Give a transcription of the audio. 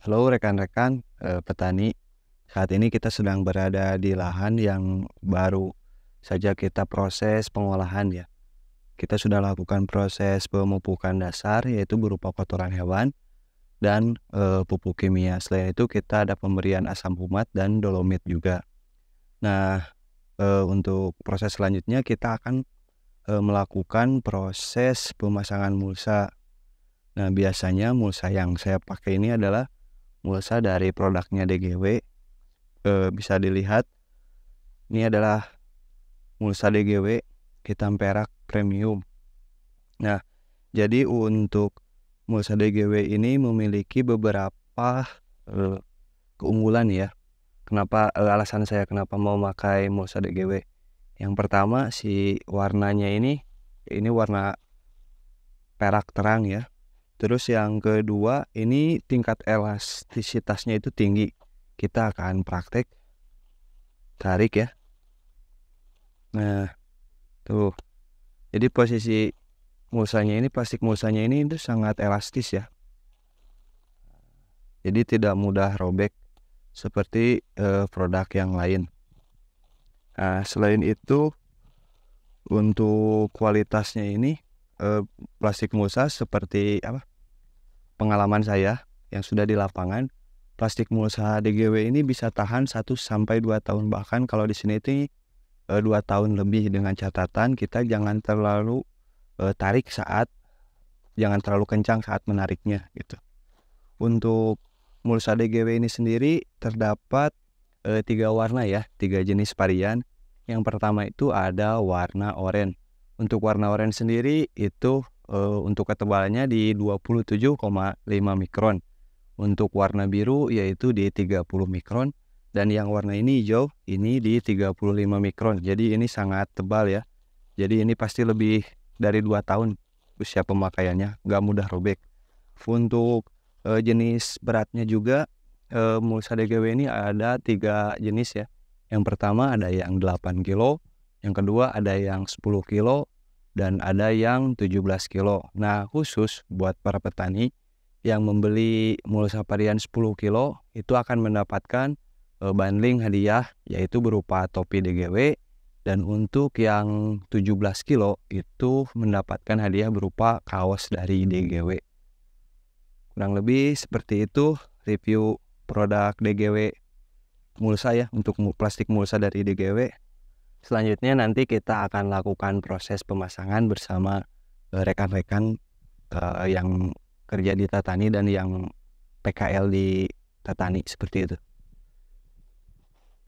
Halo rekan-rekan eh, petani. Saat ini kita sedang berada di lahan yang baru saja kita proses pengolahan ya. Kita sudah lakukan proses pemupukan dasar yaitu berupa kotoran hewan dan eh, pupuk kimia. Selain itu kita ada pemberian asam humat dan dolomit juga. Nah, eh, untuk proses selanjutnya kita akan eh, melakukan proses pemasangan mulsa. Nah, biasanya mulsa yang saya pakai ini adalah mulsa dari produknya DGW e, bisa dilihat ini adalah mulsa DGW hitam perak premium. Nah, jadi untuk mulsa DGW ini memiliki beberapa e, keunggulan ya. Kenapa e, alasan saya kenapa mau pakai mulsa DGW? Yang pertama si warnanya ini ini warna perak terang ya. Terus yang kedua ini tingkat elastisitasnya itu tinggi. Kita akan praktek tarik ya. Nah tuh. Jadi posisi musanya ini plastik musanya ini itu sangat elastis ya. Jadi tidak mudah robek seperti eh, produk yang lain. Nah selain itu untuk kualitasnya ini eh, plastik musa seperti apa pengalaman saya yang sudah di lapangan plastik mulsa DGW ini bisa tahan 1 sampai 2 tahun bahkan kalau di sini itu e, 2 tahun lebih dengan catatan kita jangan terlalu e, tarik saat jangan terlalu kencang saat menariknya gitu. Untuk mulsa DGW ini sendiri terdapat e, tiga warna ya, tiga jenis varian. Yang pertama itu ada warna oranye. Untuk warna oranye sendiri itu e, untuk ketebalannya di 27,5 mikron untuk warna biru yaitu di 30 mikron dan yang warna ini hijau ini di 35 mikron. Jadi ini sangat tebal ya. Jadi ini pasti lebih dari 2 tahun usia pemakaiannya, nggak mudah robek. Untuk e, jenis beratnya juga e, mulsa DGW ini ada tiga jenis ya. Yang pertama ada yang 8 kilo, yang kedua ada yang 10 kilo, dan ada yang 17 kilo. Nah khusus buat para petani yang membeli mulsa varian 10 kilo itu akan mendapatkan e, bundling hadiah yaitu berupa topi DGW dan untuk yang 17 kilo itu mendapatkan hadiah berupa kaos dari DGW. Kurang lebih seperti itu review produk DGW mulsa ya untuk plastik mulsa dari DGW. Selanjutnya nanti kita akan lakukan proses pemasangan bersama e, rekan-rekan uh, yang kerja di Tatani dan yang PKL di Tatani seperti itu.